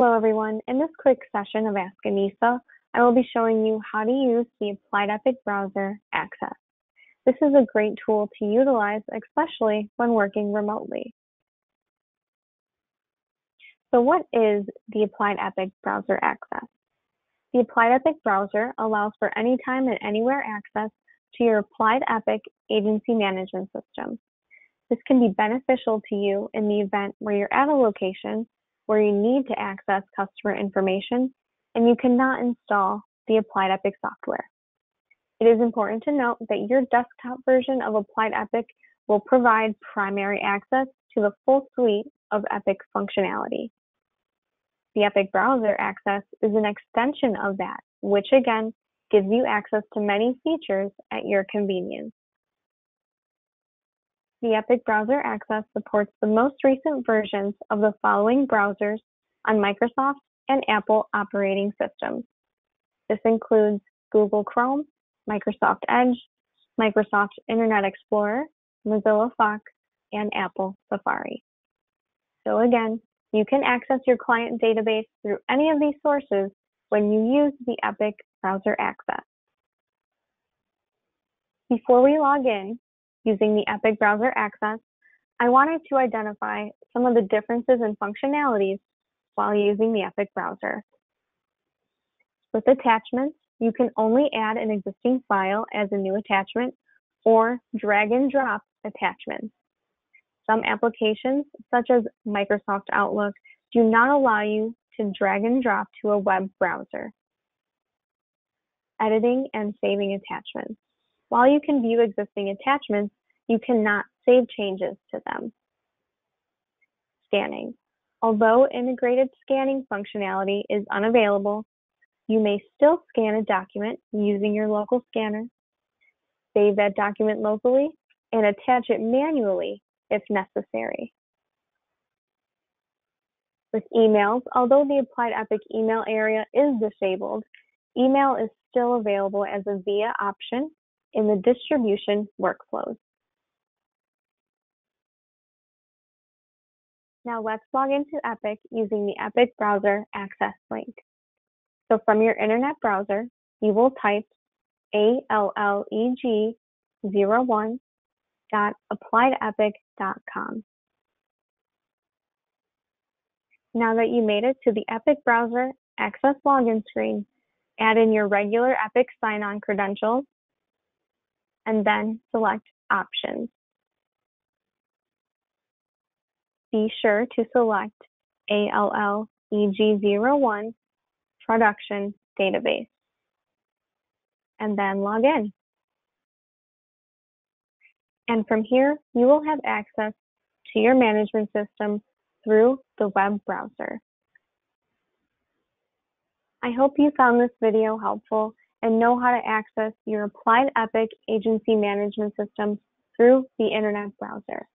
Hello everyone, in this quick session of Ask Anissa, I will be showing you how to use the Applied Epic Browser Access. This is a great tool to utilize, especially when working remotely. So what is the Applied Epic Browser Access? The Applied Epic Browser allows for anytime and anywhere access to your Applied Epic agency management system. This can be beneficial to you in the event where you're at a location where you need to access customer information and you cannot install the Applied Epic software. It is important to note that your desktop version of Applied Epic will provide primary access to the full suite of Epic functionality. The Epic Browser access is an extension of that, which again gives you access to many features at your convenience. The Epic Browser Access supports the most recent versions of the following browsers on Microsoft and Apple operating systems. This includes Google Chrome, Microsoft Edge, Microsoft Internet Explorer, Mozilla Fox, and Apple Safari. So again, you can access your client database through any of these sources when you use the Epic Browser Access. Before we log in, using the Epic Browser Access, I wanted to identify some of the differences in functionalities while using the Epic browser. With attachments, you can only add an existing file as a new attachment or drag and drop attachments. Some applications, such as Microsoft Outlook, do not allow you to drag and drop to a web browser. Editing and saving attachments. While you can view existing attachments, you cannot save changes to them. Scanning. Although integrated scanning functionality is unavailable, you may still scan a document using your local scanner, save that document locally, and attach it manually if necessary. With emails, although the Applied Epic email area is disabled, email is still available as a VIA option in the distribution workflows. Now let's log into Epic using the Epic Browser Access link. So from your internet browser, you will type alleg01.appliedepic.com. Now that you made it to the Epic Browser Access login screen, add in your regular Epic sign-on credentials and then select Options. Be sure to select ALLEG01 Production Database and then log in. And from here, you will have access to your management system through the web browser. I hope you found this video helpful and know how to access your Applied Epic agency management system through the internet browser.